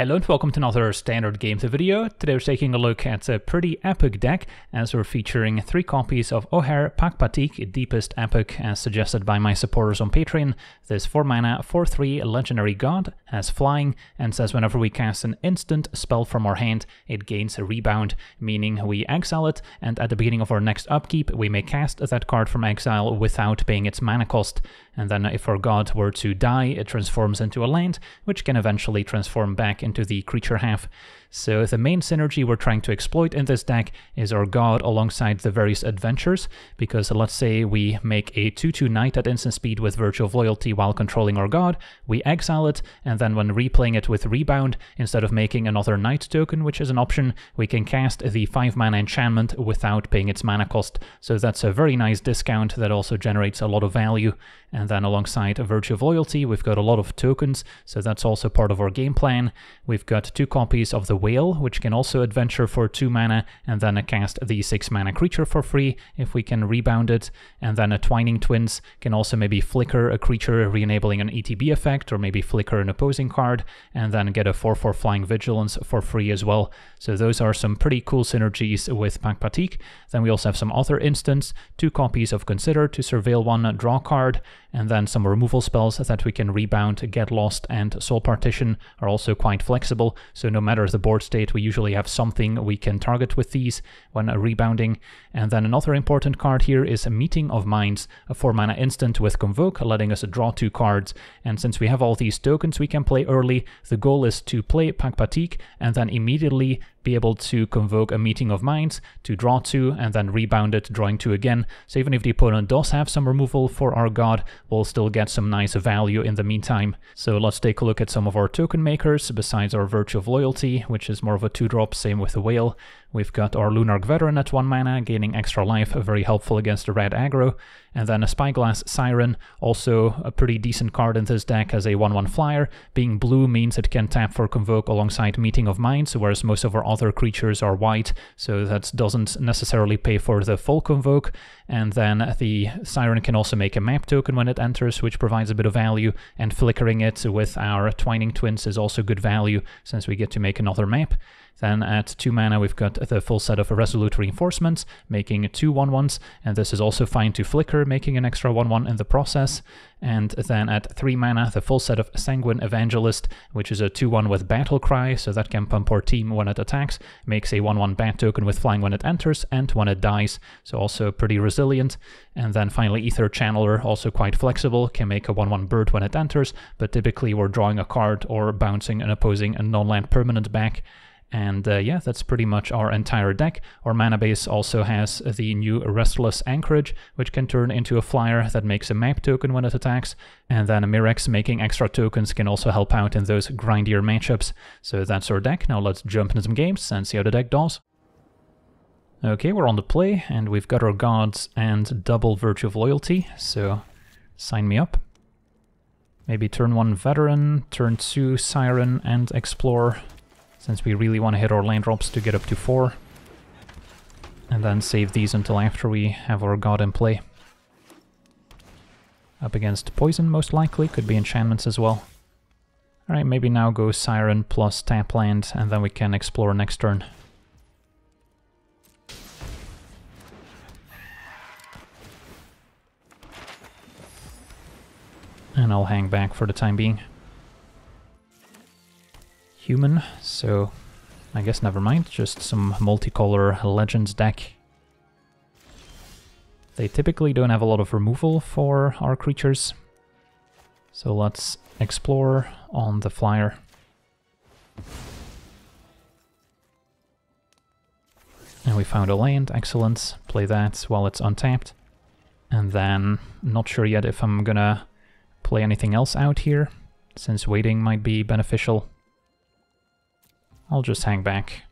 Hello and welcome to another Standard Games video. Today we're taking a look at a pretty epic deck as we're featuring three copies of Ojer Pakpatiq, Deepest Epoch as suggested by my supporters on Patreon. This 4 mana 4-3 legendary god has flying and says whenever we cast an instant spell from our hand it gains a rebound, meaning we exile it and at the beginning of our next upkeep we may cast that card from exile without paying its mana cost. And then if our god were to die it transforms into a land which can eventually transform back into the creature half. So the main synergy we're trying to exploit in this deck is our god alongside the various adventures, because let's say we make a 2-2 knight at instant speed with Virtue of Loyalty while controlling our god, we exile it, and then when replaying it with Rebound, instead of making another knight token, which is an option, we can cast the 5 mana enchantment without paying its mana cost. So that's a very nice discount that also generates a lot of value. And then alongside Virtue of Loyalty, we've got a lot of tokens, so that's also part of our game plan. We've got two copies of the Whale, which can also adventure for 2 mana, and then a cast the 6 mana creature for free if we can rebound it. And then a Twining Twins can also maybe flicker a creature, re-enabling an ETB effect, or maybe flicker an opposing card, and then get a 4-4 Flying Vigilance for free as well. So those are some pretty cool synergies with Pakpatiq. Then we also have some other instants, two copies of Consider to surveil one draw card, and then some removal spells that we can rebound, get lost, and soul partition are also quite flexible. So no matter the board state, we usually have something we can target with these when rebounding. And then another important card here is a Meeting of Minds, a 4 mana instant with Convoke, letting us draw two cards. And since we have all these tokens we can play early, the goal is to play Pakpatiq and then immediately be able to convoke a meeting of minds to draw two and then rebound it, drawing two again. So even if the opponent does have some removal for our god, we'll still get some nice value in the meantime. So let's take a look at some of our token makers, besides our Virtue of Loyalty, which is more of a two-drop, same with the Whale. We've got our Lunarch Veteran at 1 mana, gaining extra life, very helpful against the red aggro. And then a Spyglass Siren, also a pretty decent card in this deck as a 1-1 flyer. Being blue means it can tap for Convoke alongside Meeting of Minds, whereas most of our other creatures are white, so that doesn't necessarily pay for the full Convoke. And then the Siren can also make a map token when it enters, which provides a bit of value, and flickering it with our Twining Twins is also good value, since we get to make another map. Then at 2 mana we've got the full set of Resolute Reinforcements, making two 1-1s, and this is also fine to flicker, making an extra 1-1 in the process. And then at 3 mana, the full set of Sanguine Evangelist, which is a 2-1 with Battle Cry, so that can pump our team when it attacks, makes a 1-1 bat token with flying when it enters and when it dies, so also pretty resilient. And then finally Aether Channeler, also quite flexible, can make a 1-1 bird when it enters, but typically we're drawing a card or bouncing an opposing non-land permanent back. And uh, yeah, that's pretty much our entire deck. Our mana base also has the new Restless Anchorage, which can turn into a flyer that makes a map token when it attacks. And then a Mirrex making extra tokens can also help out in those grindier matchups. So that's our deck. Now let's jump into some games and see how the deck does. Okay, we're on the play, and we've got our gods and double Virtue of Loyalty, so sign me up. Maybe turn 1 Veteran, turn 2 Siren, and Explore since we really want to hit our land drops to get up to 4. And then save these until after we have our god in play. Up against poison, most likely, could be enchantments as well. Alright, maybe now go Siren plus tap land, and then we can explore next turn. And I'll hang back for the time being human, so I guess never mind, just some multicolor Legends deck. They typically don't have a lot of removal for our creatures, so let's explore on the flyer. And we found a land, excellent. Play that while it's untapped. And then, not sure yet if I'm gonna play anything else out here, since waiting might be beneficial. I'll just hang back.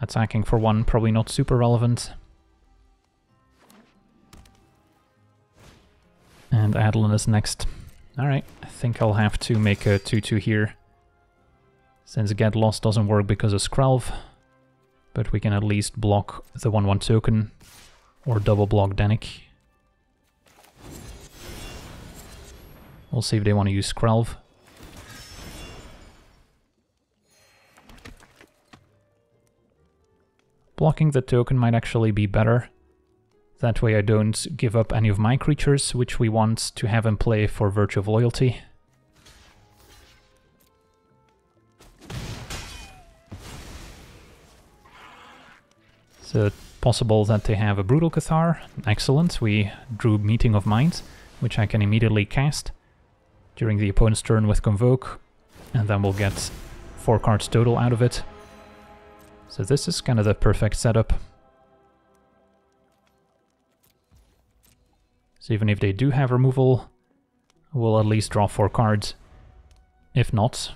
Attacking for one, probably not super relevant. And Adeline is next. Alright, I think I'll have to make a 2-2 here. Since Get Lost doesn't work because of Skrelv. But we can at least block the 1-1 token. Or double block Danik. We'll see if they want to use Skrelv. Blocking the token might actually be better. That way I don't give up any of my creatures, which we want to have in play for Virtue of Loyalty. So possible that they have a Brutal Cathar. Excellent, we drew Meeting of Minds, which I can immediately cast during the opponent's turn with Convoke, and then we'll get four cards total out of it. So this is kind of the perfect setup. So even if they do have removal, we'll at least draw four cards. If not,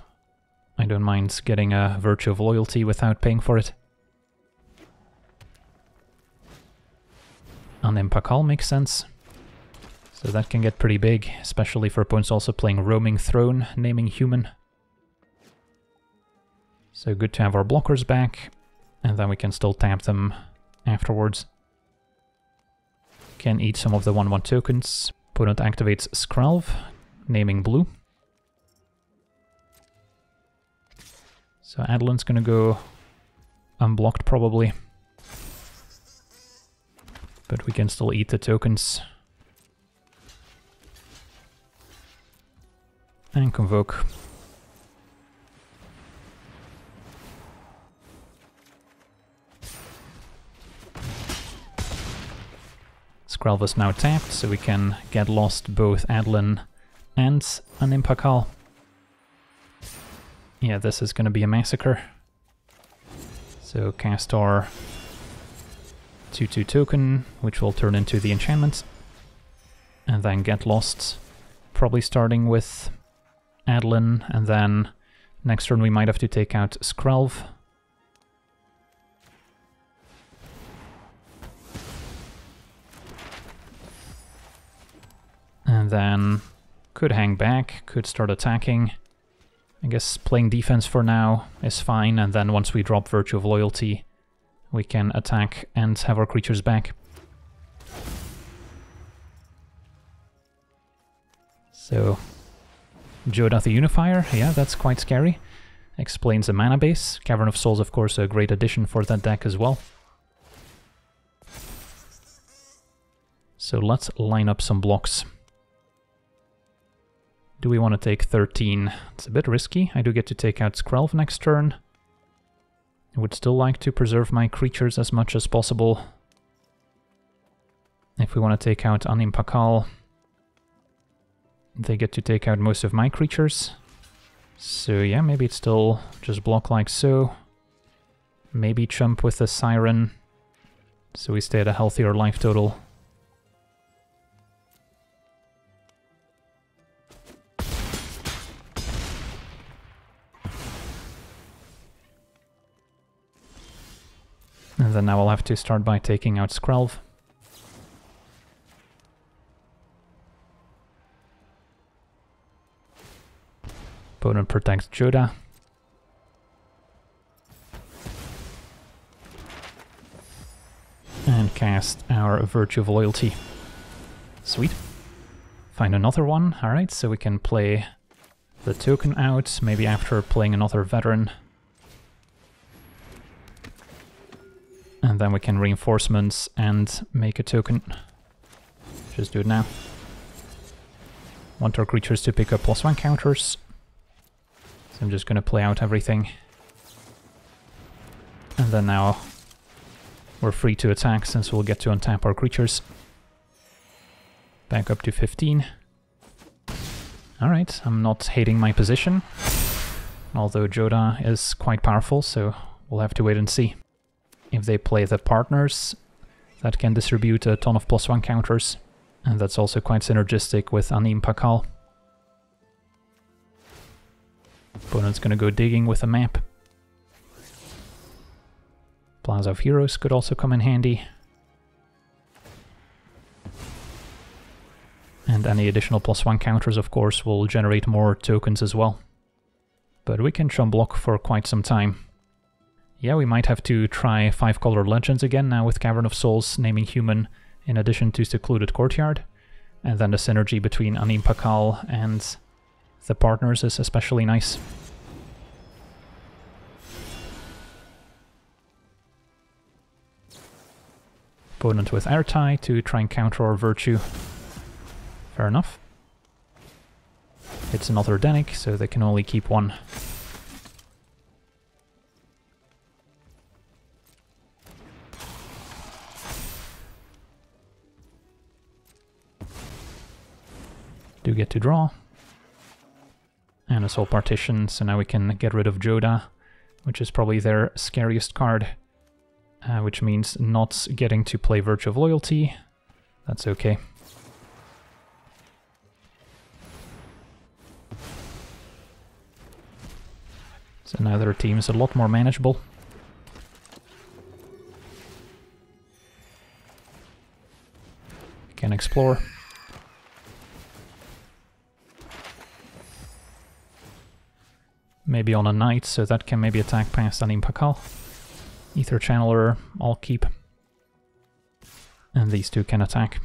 I don't mind getting a Virtue of Loyalty without paying for it. And An makes sense. So that can get pretty big, especially for opponents also playing Roaming Throne, naming human. So good to have our blockers back and then we can still tap them afterwards. Can eat some of the 1-1 tokens. Opponent activates Skrelv, naming blue. So Adeline's gonna go unblocked probably. But we can still eat the tokens. And convoke. Skrelv is now tapped, so we can get lost both Adeline and Anim Pakal. Yeah, this is going to be a massacre. So cast our 2-2 token, which will turn into the enchantment. And then get lost, probably starting with Adeline, and then next turn we might have to take out Skrelv. And then could hang back, could start attacking. I guess playing defense for now is fine, and then once we drop Virtue of Loyalty, we can attack and have our creatures back. So, Jodah the Unifier, yeah, that's quite scary. Explains the mana base. Cavern of Souls, of course, a great addition for that deck as well. So let's line up some blocks. Do we want to take 13? It's a bit risky. I do get to take out Skrelv next turn. I would still like to preserve my creatures as much as possible. If we want to take out Anim Pakal, they get to take out most of my creatures. So yeah, maybe it's still just block like so. Maybe chump with the Siren, so we stay at a healthier life total. And then I'll have to start by taking out Skrelv. Opponent protects Jodah. And cast our Virtue of Loyalty. Sweet. Find another one. Alright, so we can play the token out, maybe after playing another veteran. And then we can reinforcements and make a token. Just do it now. Want our creatures to pick up plus one counters. So I'm just gonna play out everything. And then now we're free to attack since we'll get to untap our creatures. Back up to 15. Alright, I'm not hating my position. Although Jodah is quite powerful, so we'll have to wait and see if they play the partners, that can distribute a ton of plus one counters. And that's also quite synergistic with Anim Pakal. Opponent's gonna go digging with a map. Plaza of Heroes could also come in handy. And any additional plus one counters, of course, will generate more tokens as well. But we can chump block for quite some time. Yeah, we might have to try five color legends again now with Cavern of Souls naming human in addition to Secluded Courtyard. And then the synergy between Anim Pakal and the partners is especially nice. opponent with Ertai to try and counter our Virtue. Fair enough. It's another Danik, so they can only keep one. Do get to draw. And a Soul Partition, so now we can get rid of Jodah, which is probably their scariest card. Uh, which means not getting to play Virtue of Loyalty. That's okay. So now their team is a lot more manageable. Can explore. Maybe on a knight, so that can maybe attack past Anim Pakal. Aether Channeler, I'll keep. And these two can attack.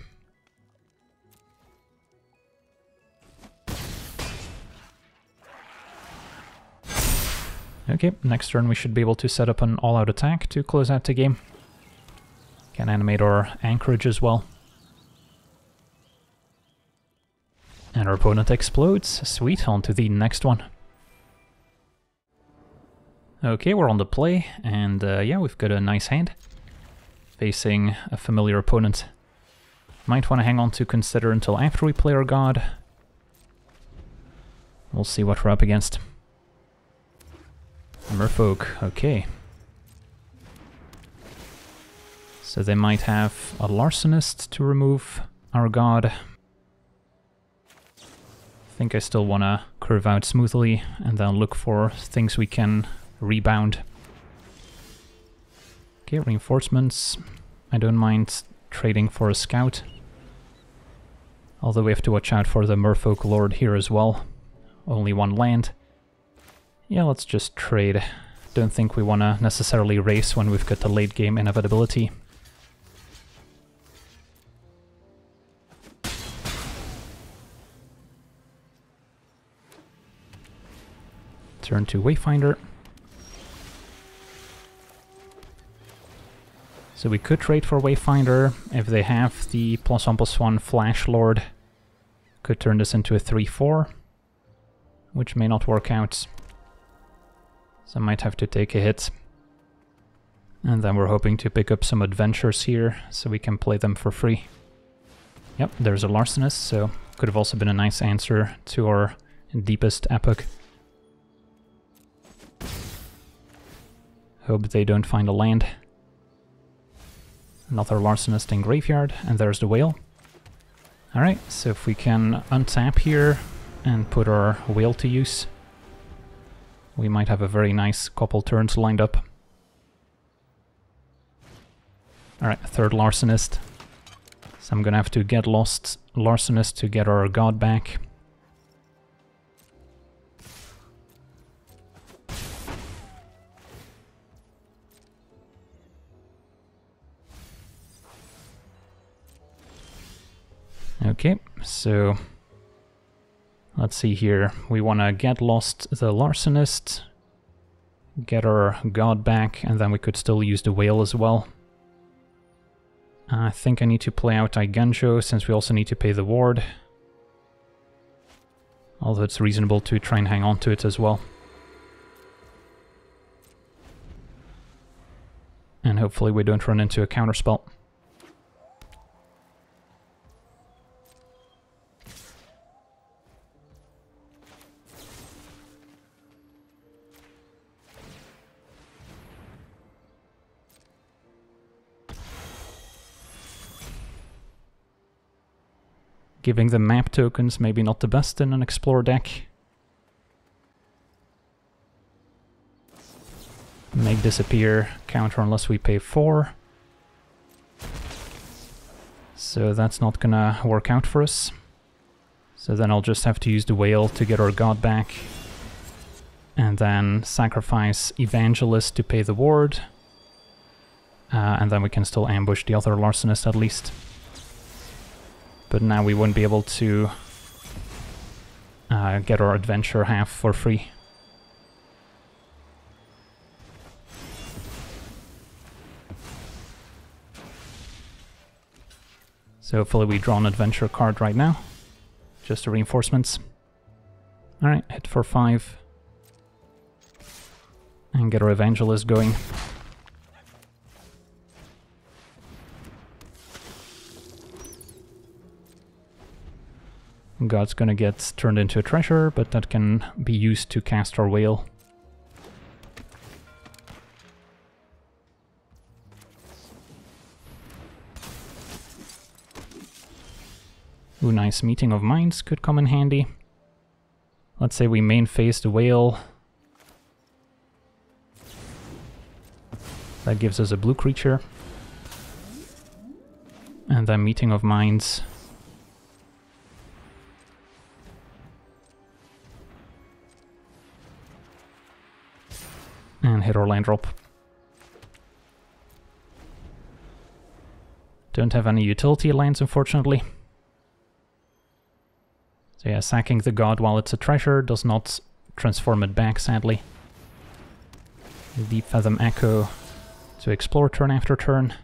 Okay, next turn we should be able to set up an all-out attack to close out the game. Can animate our anchorage as well. And our opponent explodes. Sweet, on to the next one. Okay, we're on the play, and uh, yeah, we've got a nice hand. Facing a familiar opponent. Might want to hang on to consider until after we play our god. We'll see what we're up against. Merfolk, okay. So they might have a Larcenist to remove our god. I think I still want to curve out smoothly and then look for things we can rebound. Okay, reinforcements. I don't mind trading for a scout. Although we have to watch out for the Merfolk Lord here as well. Only one land. Yeah, let's just trade. Don't think we want to necessarily race when we've got the late game inevitability. Turn to Wayfinder. So we could trade for Wayfinder if they have the plus one plus one Flash Lord. Could turn this into a 3-4, which may not work out. So I might have to take a hit. And then we're hoping to pick up some adventures here, so we can play them for free. Yep, there's a Larcenist, so could have also been a nice answer to our deepest epoch. Hope they don't find a land. Another Larcenist in Graveyard, and there's the Whale. Alright, so if we can untap here and put our Whale to use, we might have a very nice couple turns lined up. Alright, third Larcenist. So I'm gonna have to get lost Larcenist to get our god back. Okay, so let's see here. We want to get lost the Larcenist, get our god back, and then we could still use the whale as well. I think I need to play out Eiganjo since we also need to pay the ward. Although it's reasonable to try and hang on to it as well. And hopefully we don't run into a counterspell. Giving them map tokens, maybe not the best in an Explore deck. Make disappear counter unless we pay 4. So that's not gonna work out for us. So then I'll just have to use the whale to get our god back. And then sacrifice Evangelist to pay the ward. Uh, and then we can still ambush the other Larcenist at least but now we wouldn't be able to uh, get our adventure half for free. So hopefully we draw an adventure card right now. Just the reinforcements. Alright, hit for 5. And get our Evangelist going. God's gonna get turned into a treasure, but that can be used to cast our whale. Ooh, nice meeting of minds could come in handy. Let's say we main phase the whale. That gives us a blue creature. And then meeting of minds and hit our land drop. Don't have any utility lands, unfortunately. So yeah, sacking the god while it's a treasure does not transform it back, sadly. Deepfathom Echo to explore turn after turn.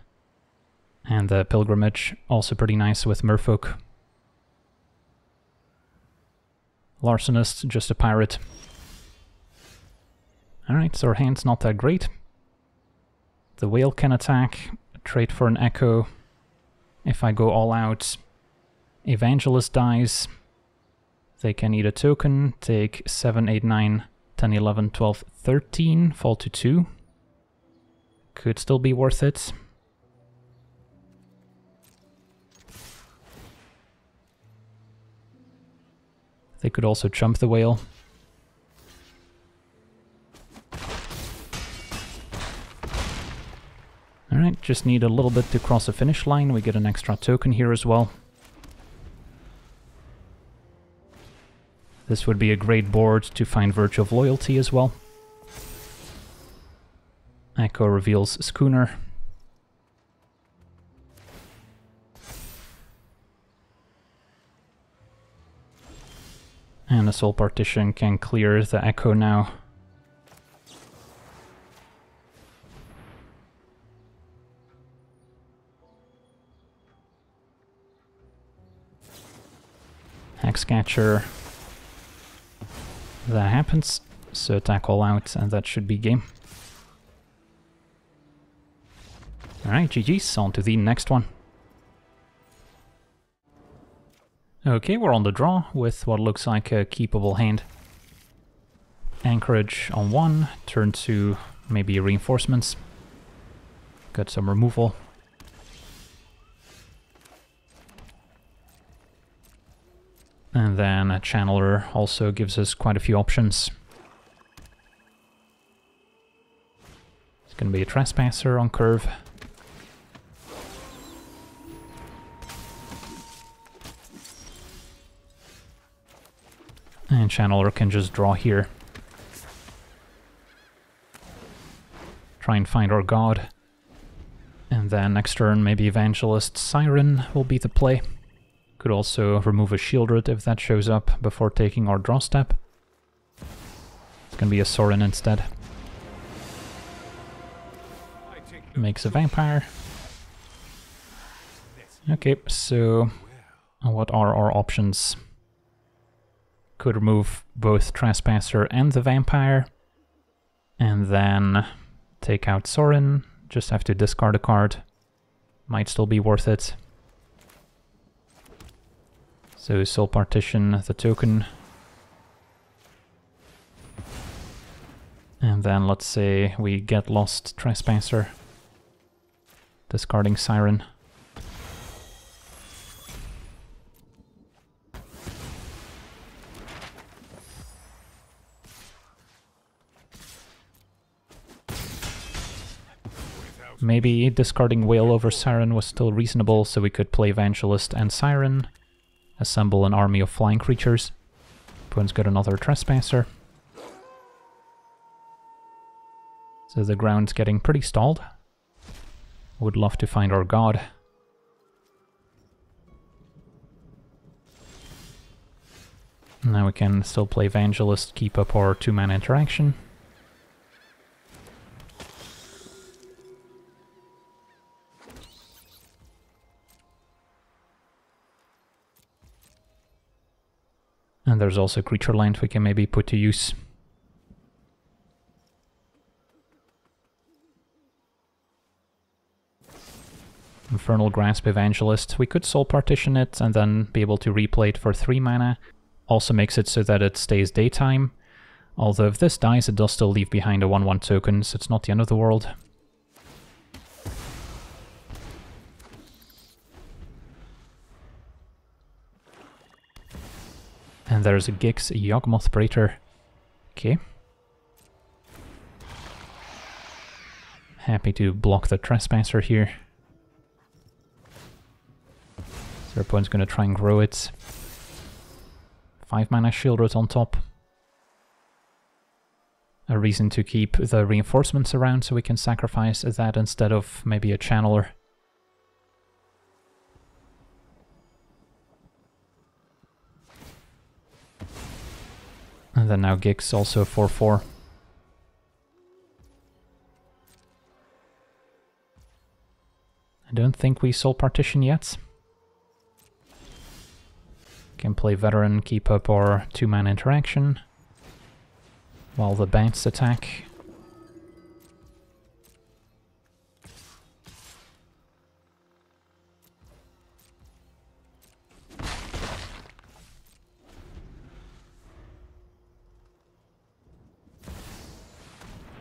And the Pilgrimage, also pretty nice with Merfolk. Larcenist, just a pirate. Alright, so our hand's not that great. The whale can attack, trade for an echo. If I go all out, Evangelist dies. They can eat a token, take 7, 8, 9, 10, 11, 12, 13, fall to 2. Could still be worth it. They could also jump the whale. Alright, just need a little bit to cross the finish line. We get an extra token here as well. This would be a great board to find Virtue of Loyalty as well. Echo reveals Schooner. And a Soul Partition can clear the Echo now. Hexcatcher. That happens, so attack all out and that should be game. Alright, GG's, on to the next one. Okay, we're on the draw with what looks like a keepable hand. Anchorage on one, turn to maybe reinforcements. Got some removal. And then a channeler also gives us quite a few options. It's to be a trespasser on curve. And channeler can just draw here. Try and find our god. And then next turn maybe Evangelist Siren will be the play. Could also remove a Sheoldred if that shows up before taking our draw step. It's gonna be a Sorin instead. Makes a Vampire. Okay, so what are our options? Could remove both Trespasser and the Vampire. And then take out Sorin. Just have to discard a card. Might still be worth it. So soul partition the token. And then let's say we get lost trespasser. Discarding siren. Maybe discarding Whale over Siren was still reasonable, so we could play Evangelist and Siren. Assemble an army of flying creatures. Opponent's got another Trespasser. So the ground's getting pretty stalled. Would love to find our god. Now we can still play Evangelist, keep up our two-man interaction. And there's also creature land we can maybe put to use. Infernal Grasp Evangelist. We could soul partition it and then be able to replay it for 3 mana. Also makes it so that it stays daytime. Although if this dies, it does still leave behind a 1-1 token, so it's not the end of the world. And there's a Gix Yawgmoth Praetor. Okay. Happy to block the Trespasser here. Their opponent's going to try and grow it. 5 mana Sheoldred on top. A reason to keep the reinforcements around so we can sacrifice that instead of maybe a channeler. And then now Gix also 4-4. I don't think we soul partition yet. Can play Veteran, keep up our two-man interaction while the bats attack.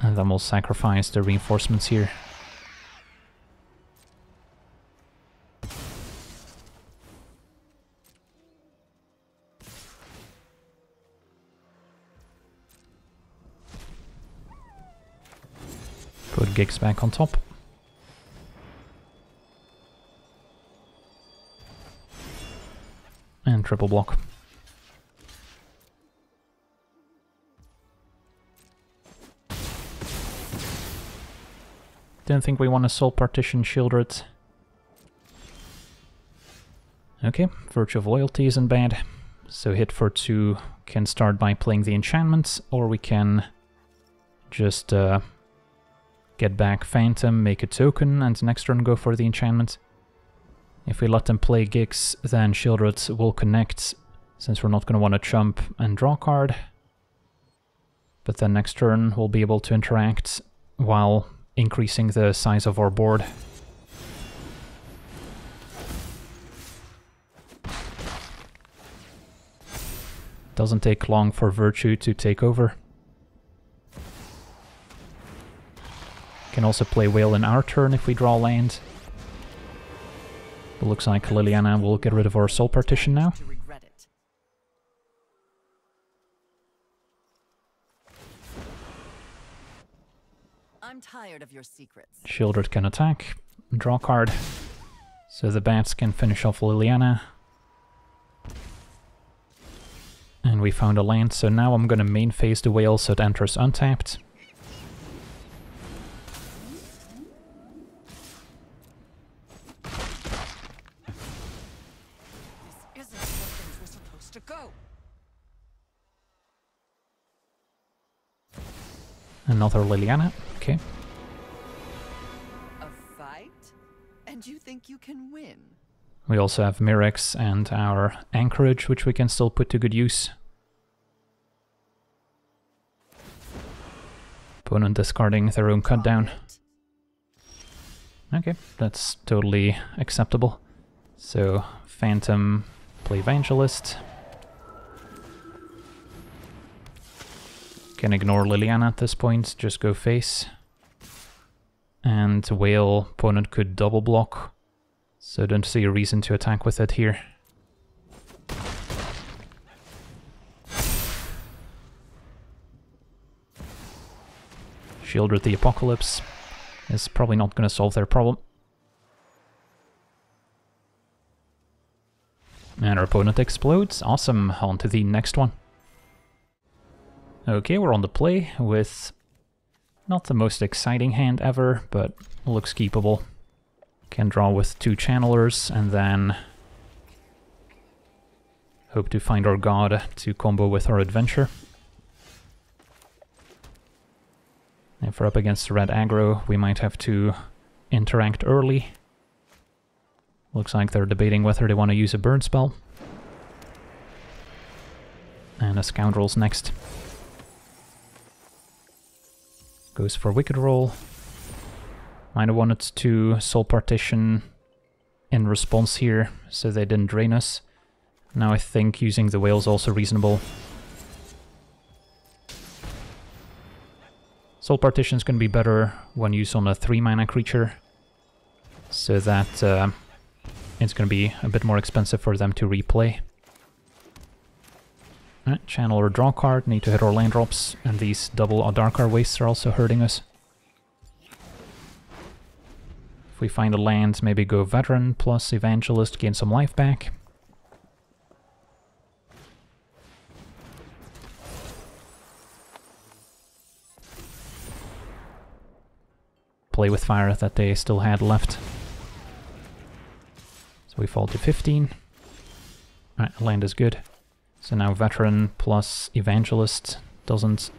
And then we'll sacrifice the reinforcements here. Put Gix back on top. And triple block. Don't think we want to soul partition Sheoldred. Okay, Virtue of Loyalty isn't bad. So hit for two can start by playing the enchantments, or we can just uh, get back Phantom, make a token, and next turn go for the enchantment. If we let them play Gix, then Sheoldred will connect, since we're not going to want to jump and draw card. But then next turn we'll be able to interact while increasing the size of our board. Doesn't take long for Virtue to take over. Can also play Whale in our turn if we draw land. It looks like Liliana will get rid of our soul partition now. I'm tired of your secrets. Sheoldred can attack, draw card. So the bats can finish off Liliana. And we found a land, so now I'm gonna main phase the whale so it enters untapped. Another Liliana. Okay. We also have Mirrex and our Anchorage, which we can still put to good use. Opponent discarding their own cut down. Okay, that's totally acceptable. So, Phantom, play Evangelist. Can ignore Liliana at this point, just go face. And Whale opponent could double block, so don't see a reason to attack with it here. Sheoldred the Apocalypse is probably not going to solve their problem. And our opponent explodes. Awesome, on to the next one. Okay, we're on the play with not the most exciting hand ever, but looks keepable. Can draw with two channelers and then hope to find our god to combo with our adventure. If we're up against red aggro, we might have to interact early. Looks like they're debating whether they want to use a burn spell. And a Scoundrel's next. Goes for Wicked Role. Might have wanted to Soul Partition in response here, so they didn't drain us. Now I think using the whale is also reasonable. Soul Partition is going to be better when used on a 3 mana creature, so that uh, it's going to be a bit more expensive for them to replay. Right, channel or draw card, need to hit our land drops, and these double Adarkar wastes are also hurting us. If we find a land, maybe go Veteran plus Evangelist, gain some life back. Play with fire that they still had left. So we fall to 15. Alright, land is good. So now Veteran plus Evangelist doesn't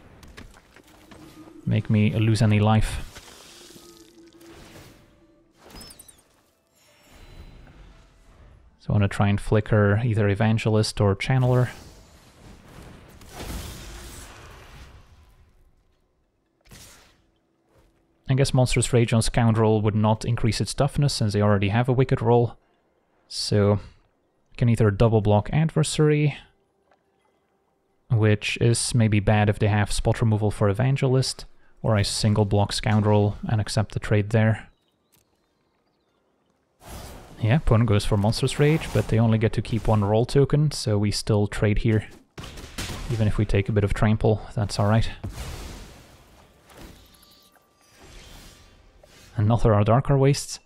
make me lose any life. So I want to try and flicker either Evangelist or Channeler. I guess Monstrous Rage on Scoundrel would not increase its toughness since they already have a Wicked role. So I can either double block Adversary, which is maybe bad if they have spot removal for Evangelist, or I single block Scoundrel and accept the trade there. Yeah, opponent goes for Monstrous Rage, but they only get to keep one role token, so we still trade here. Even if we take a bit of trample, that's alright. Another Adarkar Wastes,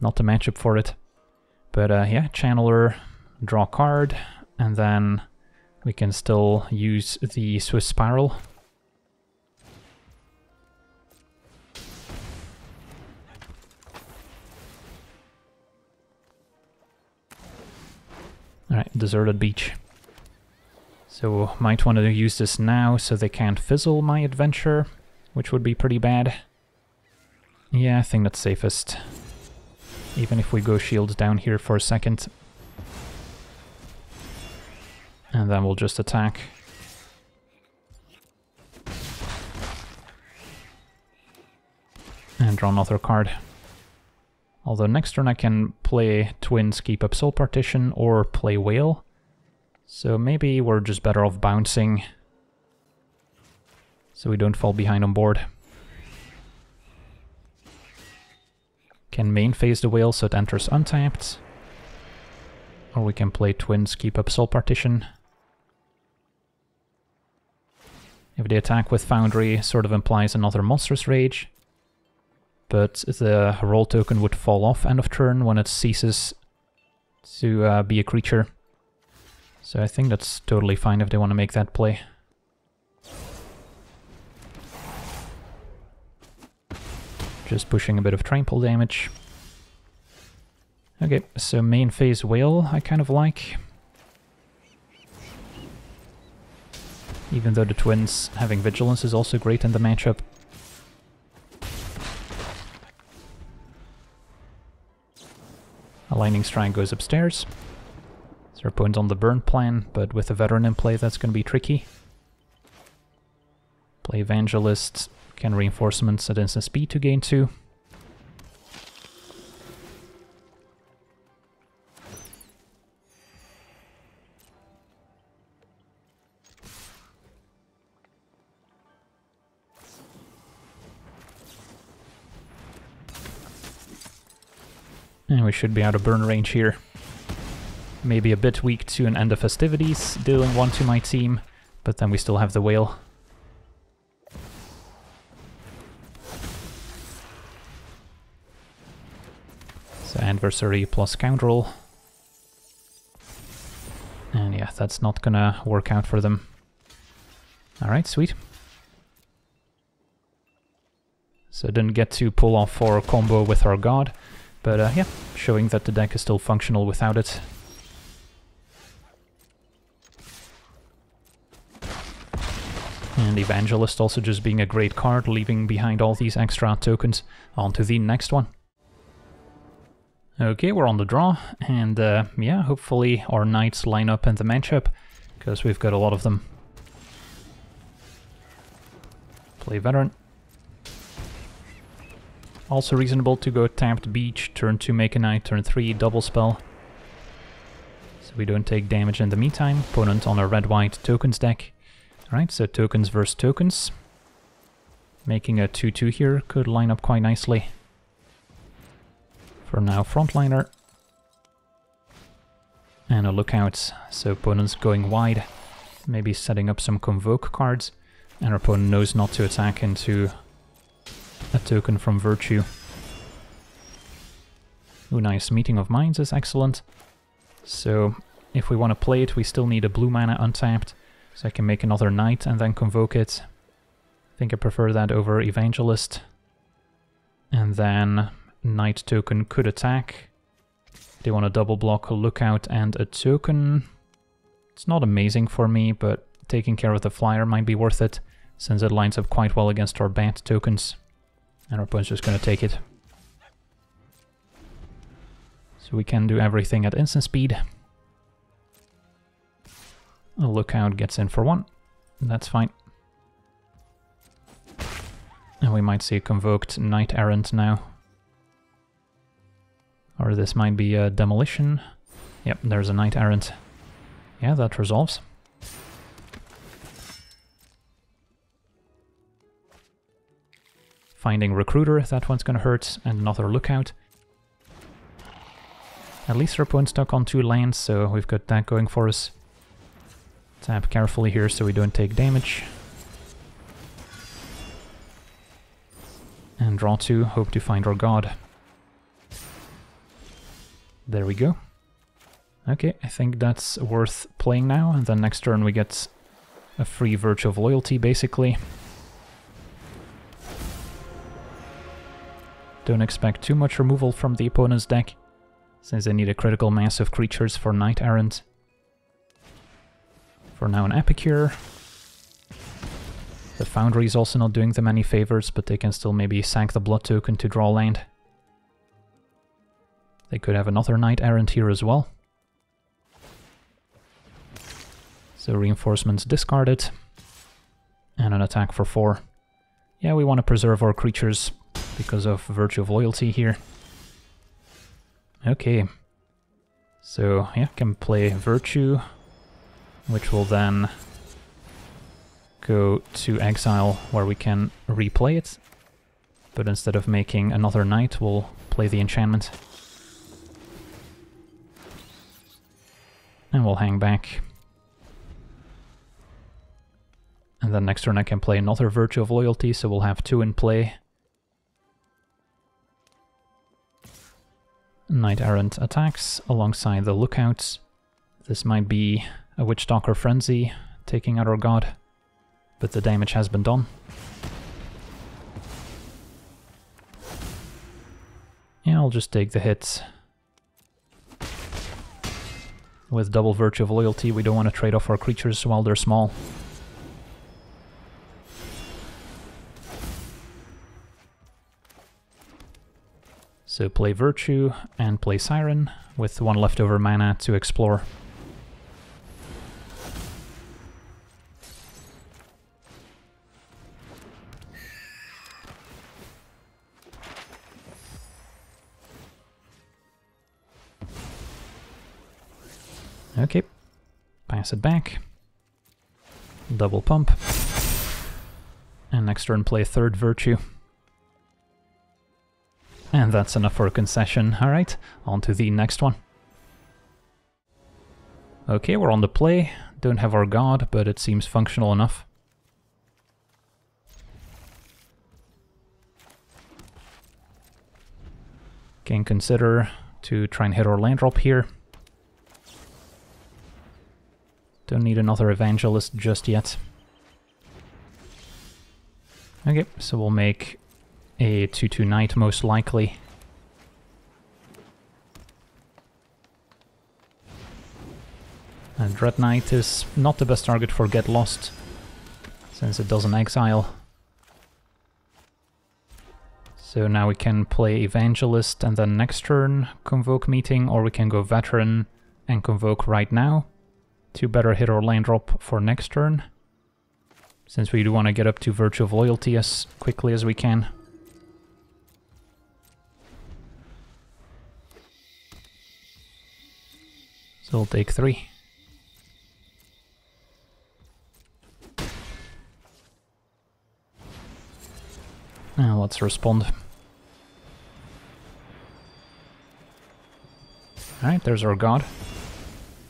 not the matchup for it. But uh, yeah, Channeler, draw card, and then we can still use the Swift Spiral. Alright, Deserted Beach. So might want to use this now so they can't fizzle my adventure, which would be pretty bad. Yeah, I think that's safest. Even if we go shield down here for a second. And then we'll just attack. And draw another card. Although next turn I can play Twins, keep up Soul Partition, or play Whale. So maybe we're just better off bouncing. So we don't fall behind on board. Can main phase the whale so it enters untapped. Or we can play twins, keep up soul partition. If they attack with Foundry, sort of implies another Monstrous Rage. But the role token would fall off end of turn when it ceases to uh, be a creature. So I think that's totally fine if they want to make that play. Just pushing a bit of trample damage. Okay, so main phase whale I kind of like. Even though the twins having vigilance is also great in the matchup. Lightning strike goes upstairs. So opponent on the burn plan, but with a veteran in play that's going to be tricky. Play Evangelist, can reinforcements at instant speed to gain 2. We should be out of burn range here. Maybe a bit weak to an end of festivities, dealing one to my team, but then we still have the whale. So adversary plus scoundrel. And yeah, that's not gonna work out for them. Alright, sweet. So didn't get to pull off our combo with our god, but uh, yeah, showing that the deck is still functional without it. And Evangelist also just being a great card, leaving behind all these extra tokens. On to the next one. Okay, we're on the draw, and uh, yeah, hopefully our knights line up in the matchup, because we've got a lot of them. Play veteran. Also reasonable to go tapped Beach, turn 2 Make a Knight, turn 3 Double Spell. So we don't take damage in the meantime. Opponent on a red-white tokens deck. Alright, so tokens versus tokens. Making a 2-2 here could line up quite nicely. For now, frontliner. And a lookout, so opponent's going wide. Maybe setting up some convoke cards. And our opponent knows not to attack into a token from Virtue. Ooh, nice. Meeting of Minds is excellent. So, if we want to play it, we still need a blue mana untapped. So I can make another Knight and then convoke it. I think I prefer that over Evangelist. And then Knight token could attack. They want a double block, a lookout, and a token. It's not amazing for me, but taking care of the flyer might be worth it, since it lines up quite well against our bat tokens. And our opponent's just gonna take it. So we can do everything at instant speed. A lookout gets in for one. That's fine. And we might see a convoked Knight Errant now. Or this might be a Demolition. Yep, there's a Knight Errant. Yeah, that resolves. Finding Recruiter, that one's gonna hurt, and another Lookout. At least our opponent's stuck on two lands, so we've got that going for us. Tap carefully here so we don't take damage. And draw two, hope to find our god. There we go. Okay, I think that's worth playing now, and then next turn we get a free Virtue of Loyalty, basically. Don't expect too much removal from the opponent's deck, since they need a critical mass of creatures for Knight Errant. For now an Epicure. The Foundry is also not doing them any favors, but they can still maybe sack the Blood token to draw land. They could have another Knight Errant here as well. So reinforcements discarded. And an attack for 4. Yeah, we want to preserve our creatures because of Virtue of Loyalty here. Okay. So, yeah, can play Virtue, which will then go to Exile, where we can replay it. But instead of making another Knight, we'll play the enchantment. And we'll hang back. And then next turn I can play another Virtue of Loyalty, so we'll have two in play. Knight Errant attacks alongside the Lookouts. This might be a Witchstalker Frenzy taking out our god, but the damage has been done. Yeah, I'll just take the hits. With double Virtue of Loyalty, we don't want to trade off our creatures while they're small. So play Virtue and play Siren with one leftover mana to explore. Okay, pass it back. Double pump. And next turn play third Virtue. And that's enough for a concession. Alright, on to the next one. Okay, we're on the play. Don't have our god, but it seems functional enough. Can consider to try and hit our land drop here. Don't need another evangelist just yet. Okay, so we'll make a 2-2 knight most likely. And Dread Knight is not the best target for Get Lost, since it doesn't exile. So now we can play Evangelist and then next turn Convoke Meeting, or we can go Veteran and Convoke right now to better hit our land drop for next turn. since we do want to get up to Virtue of Loyalty as quickly as we can. So we'll take three. Now let's respond. Alright, there's our god.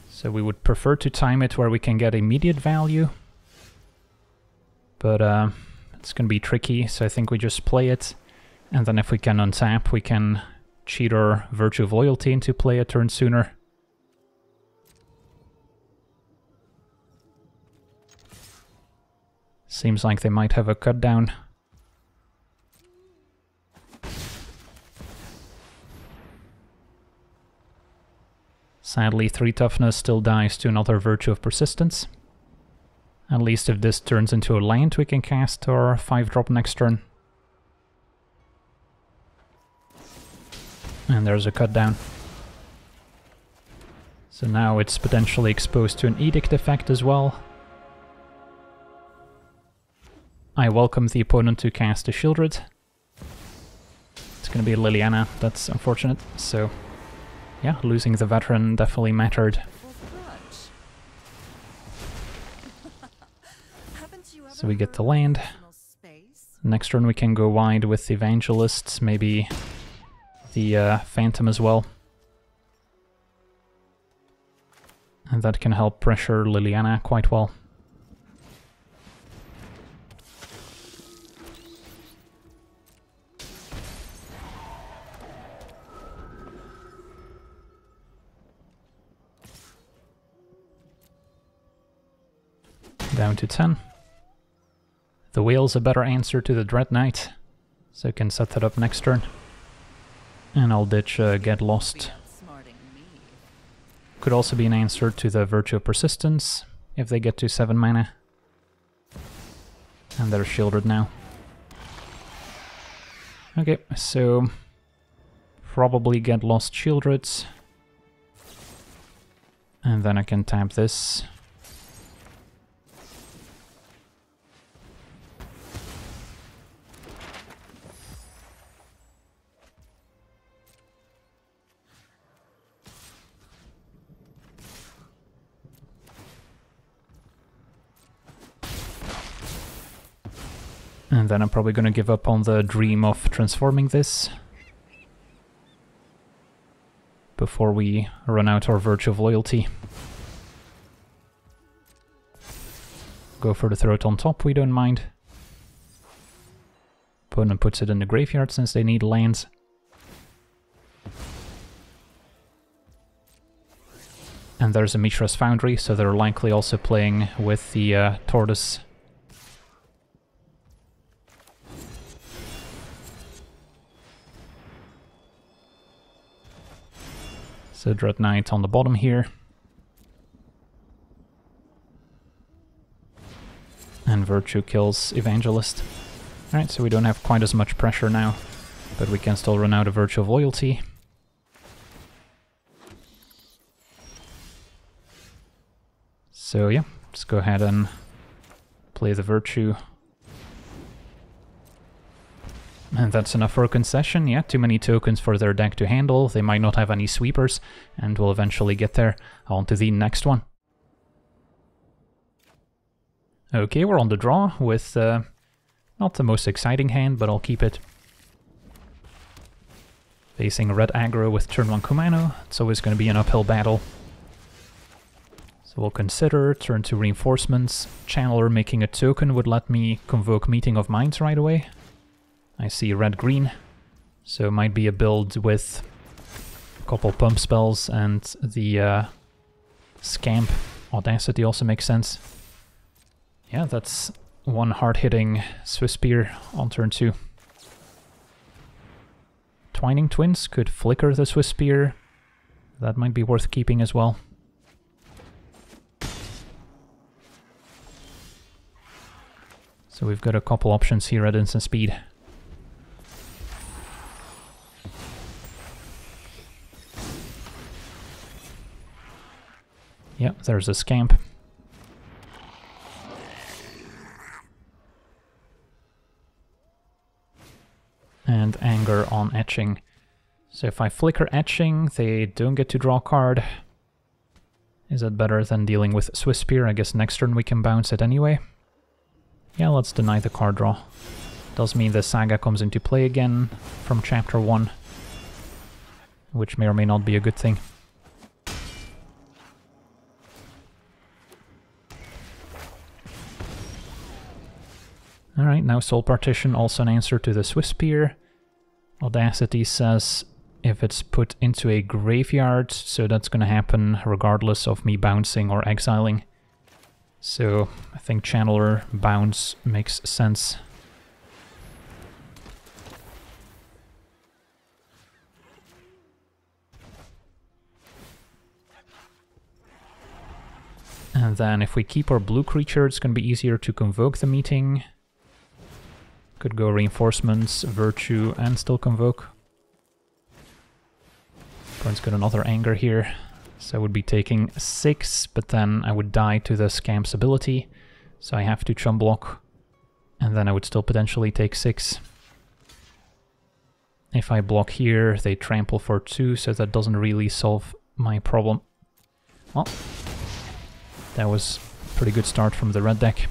So we would prefer to time it where we can get immediate value. But uh, it's gonna be tricky, so I think we just play it. And then if we can untap, we can cheat our Virtue of Loyalty into play a turn sooner. Seems like they might have a cut down. Sadly, 3 toughness still dies to another Virtue of Persistence. At least if this turns into a land, we can cast our 5 drop next turn. And there's a cut down. So now it's potentially exposed to an edict effect as well. I welcome the opponent to cast a Sheoldred. It's gonna be Liliana, that's unfortunate, so yeah, losing the veteran definitely mattered. So we get the land. Next turn we can go wide with Evangelists, maybe the uh, Phantom as well. And that can help pressure Liliana quite well. Down to 10. The wheel's a better answer to the Dread Knight, so I can set that up next turn. And I'll ditch uh, Get Lost. Could also be an answer to the Virtue of Persistence, if they get to 7 mana. And they're shielded now. Okay, so... Probably get Lost Sheoldreds. And then I can tap this. And then I'm probably gonna give up on the dream of transforming this. Before we run out our Virtue of Loyalty. Go for the throat on top, we don't mind. Opponent puts it in the graveyard since they need lands. And there's a Mishra's Foundry, so they're likely also playing with the uh, Tortoise So Dread Knight on the bottom here. And Virtue kills Evangelist. Alright, so we don't have quite as much pressure now, but we can still run out of Virtue of Loyalty. So yeah, let's go ahead and play the Virtue and that's enough for a concession, yeah, too many tokens for their deck to handle, they might not have any sweepers, and we'll eventually get there. On to the next one. Okay, we're on the draw with uh, not the most exciting hand, but I'll keep it. Facing red aggro with turn 1 Kumano, it's always going to be an uphill battle. So we'll consider turn 2 reinforcements. Channeler making a token would let me convoke Meeting of Minds right away. I see red-green, so it might be a build with a couple pump spells and the uh, Scamp Audacity also makes sense. Yeah, that's one hard-hitting Swiftspear on turn 2. Twining Twins could flicker the Swiftspear. That might be worth keeping as well. So we've got a couple options here at instant speed. There's a scamp. And anger on etching. So if I flicker etching, they don't get to draw a card. Is that better than dealing with Swiftspear? I guess next turn we can bounce it anyway. Yeah, let's deny the card draw. Does mean the saga comes into play again from chapter 1, which may or may not be a good thing. Alright, now Soul Partition, also an answer to the Swiftspear. Audacity says if it's put into a graveyard, so that's going to happen regardless of me bouncing or exiling. So I think Channeler bounce makes sense. And then if we keep our blue creature, it's going to be easier to convoke the meeting. Could go reinforcements, virtue, and still convoke. Opponent's got another anger here. So I would be taking 6, but then I would die to the Scamp's ability. So I have to chump block. And then I would still potentially take 6. If I block here, they trample for 2, so that doesn't really solve my problem. Well, that was a pretty good start from the red deck.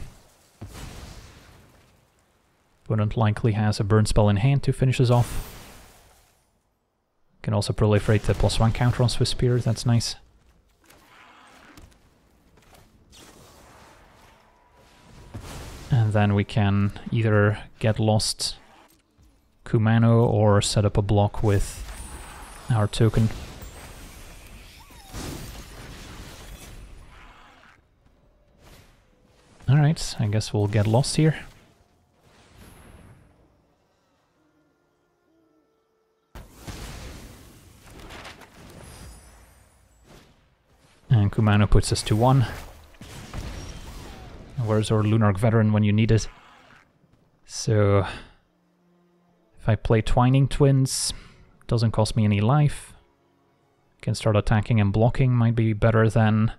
Opponent likely has a burn spell in hand to finish us off. Can also proliferate the plus one counter on Swiftspear, that's nice. And then we can either get lost Kumano or set up a block with our token. Alright, I guess we'll get lost here. And Kumano puts us to one. Where's our Lunarch Veteran when you need it? So... If I play Twining Twins, doesn't cost me any life. Can start attacking and blocking, might be better than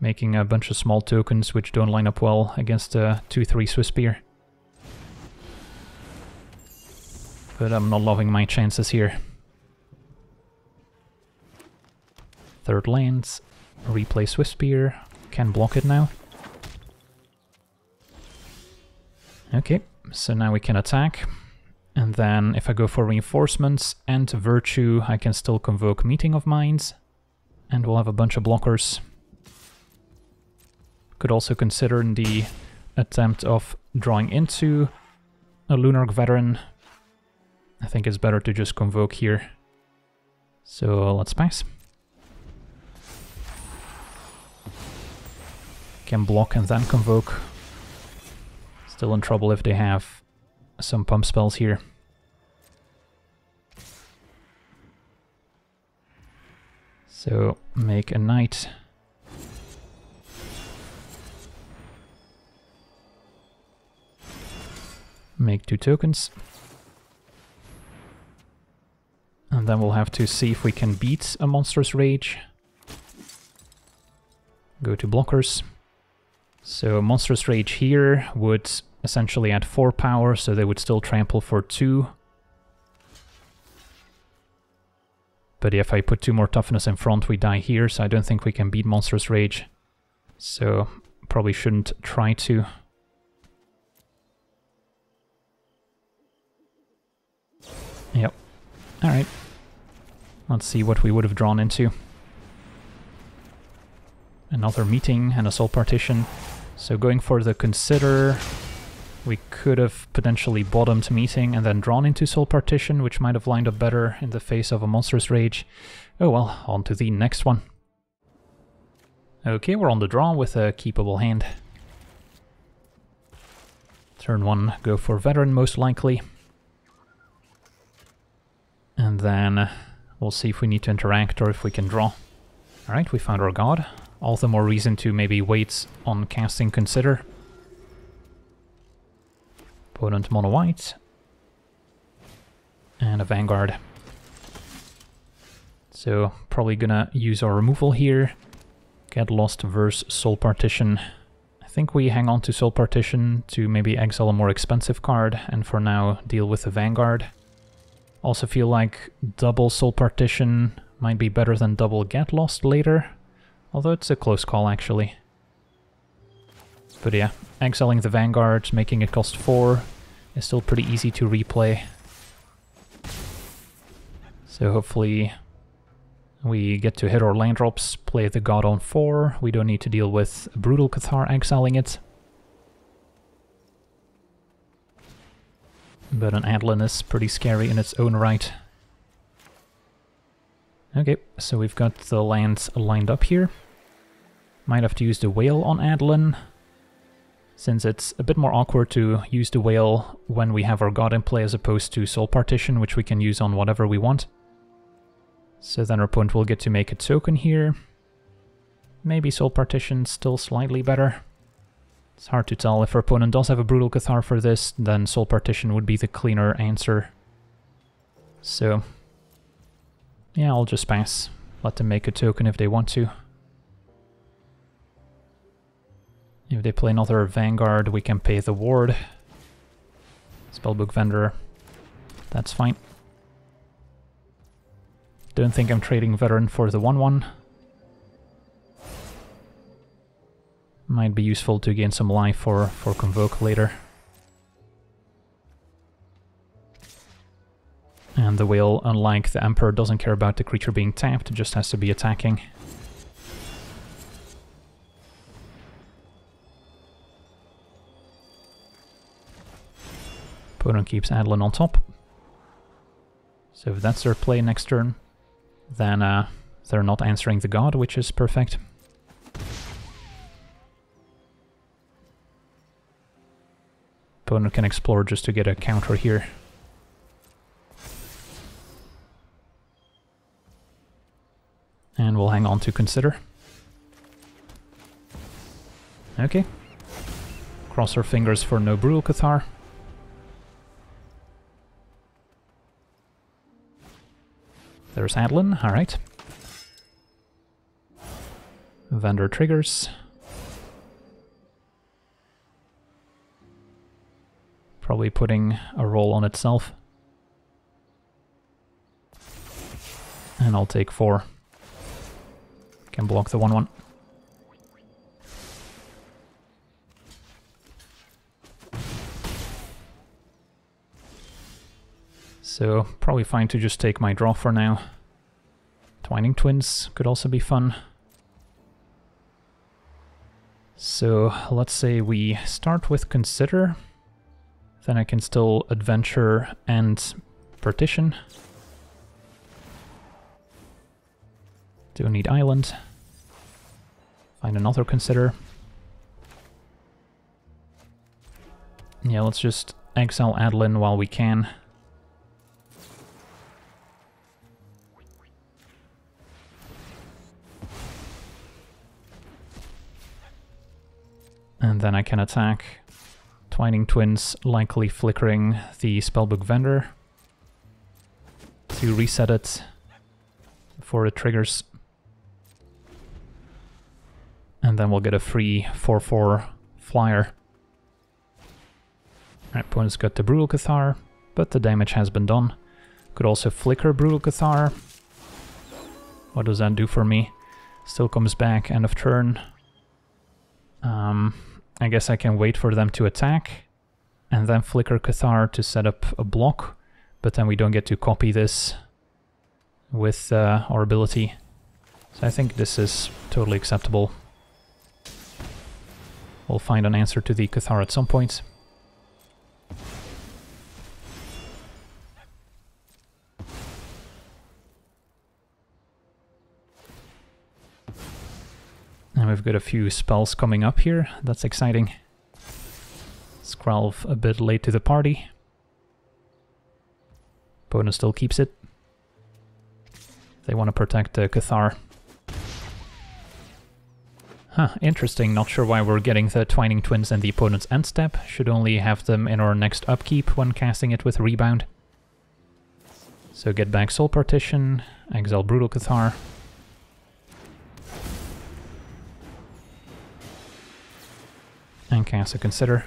making a bunch of small tokens which don't line up well against a 2-3 Swiftspear. But I'm not loving my chances here. Third lands, replay Swiftspear, can block it now. Okay, so now we can attack. And then if I go for reinforcements and virtue, I can still convoke Meeting of Minds. And we'll have a bunch of blockers. Could also consider the attempt of drawing into a Lunarch Veteran. I think it's better to just convoke here. So let's pass. Can block and then convoke. Still in trouble if they have some pump spells here. So make a knight. Make two tokens. And then we'll have to see if we can beat a Monstrous Rage. Go to blockers. So Monstrous Rage here would essentially add 4 power, so they would still trample for 2. But if I put 2 more toughness in front, we die here, so I don't think we can beat Monstrous Rage. So probably shouldn't try to. Yep. Alright. Let's see what we would have drawn into. Another meeting and a soul partition. So going for the consider, we could have potentially bottomed meeting and then drawn into soul partition, which might have lined up better in the face of a monstrous rage. Oh well, on to the next one. Okay, we're on the draw with a keepable hand. Turn one, go for veteran most likely. And then we'll see if we need to interact or if we can draw. Alright, we found our god. All the more reason to maybe wait on casting Consider. Opponent mono white. And a Vanguard. So probably gonna use our removal here. Get lost versus Soul Partition. I think we hang on to Soul Partition to maybe exile a more expensive card and for now deal with the Vanguard. Also feel like double Soul Partition might be better than double Get Lost later. Although it's a close call, actually. But yeah, exiling the Vanguard, making it cost 4 is still pretty easy to replay. So hopefully we get to hit our land drops, play the God on 4, we don't need to deal with Brutal Cathar exiling it. But an Adeline is pretty scary in its own right. Okay, so we've got the lands lined up here. Might have to use the whale on Adeline, since it's a bit more awkward to use the whale when we have our god in play as opposed to soul partition, which we can use on whatever we want. So then our opponent will get to make a token here. Maybe soul partition still slightly better. It's hard to tell. If our opponent does have a Brutal Cathar for this, then Soul Partition would be the cleaner answer. So, yeah, I'll just pass. Let them make a token if they want to. If they play another Vanguard, we can pay the Ward. Spellbook Vendor. That's fine. Don't think I'm trading Veteran for the 1-1. Might be useful to gain some life for, for Convoke later. And the whale, unlike the Emperor, doesn't care about the creature being tapped, it just has to be attacking. Opponent keeps Adeline on top. So if that's their play next turn, then uh, they're not answering the god, which is perfect. Opponent can explore just to get a counter here. And we'll hang on to consider. Okay. Cross our fingers for no Brutal Cathar. There's Adeline, alright. Vendor triggers. Probably putting a roll on itself. And I'll take four. Can block the 1-1. So probably fine to just take my draw for now. Twining Twins could also be fun. So let's say we start with Consider. Then I can still adventure and partition. Don't need island. Find another consider. Yeah, let's just exile Adeline while we can. And then I can attack Twining Twins likely flickering the Spellbook Vendor to reset it before it triggers. And then we'll get a free 4-4 flyer. Right, opponent's got the Brutal Cathar, but the damage has been done. Could also flicker Brutal Cathar. What does that do for me? Still comes back, end of turn. Um, I guess I can wait for them to attack and then flicker Cathar to set up a block, but then we don't get to copy this with uh, our ability. So I think this is totally acceptable. We'll find an answer to the Cathar at some point. And we've got a few spells coming up here, that's exciting. Skrelv a bit late to the party. Opponent still keeps it. They want to protect uh, Cathar. Huh, interesting. Not sure why we're getting the Twining Twins and the opponent's end step. Should only have them in our next upkeep when casting it with Rebound. So get back Soul Partition, exile Brutal Cathar. And cast a Consider.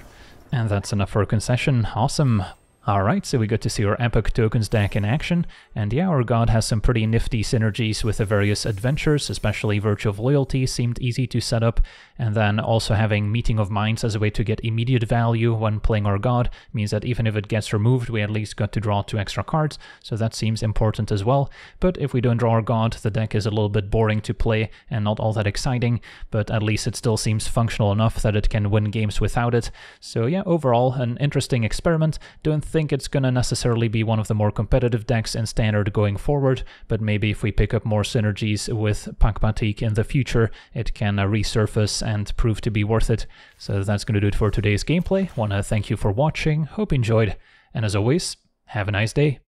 And that's enough for a concession. Awesome. Alright, so we got to see our Epoch Tokens deck in action, and yeah, our god has some pretty nifty synergies with the various adventures, especially Virtue of Loyalty seemed easy to set up, and then also having Meeting of Minds as a way to get immediate value when playing our god means that even if it gets removed, we at least got to draw two extra cards, so that seems important as well. But if we don't draw our god, the deck is a little bit boring to play and not all that exciting, but at least it still seems functional enough that it can win games without it. So yeah, overall, an interesting experiment. Don't think it's going to necessarily be one of the more competitive decks in Standard going forward, but maybe if we pick up more synergies with Pakpatiq in the future, it can uh, resurface and prove to be worth it. So that's going to do it for today's gameplay. Want to thank you for watching, hope you enjoyed, and as always, have a nice day.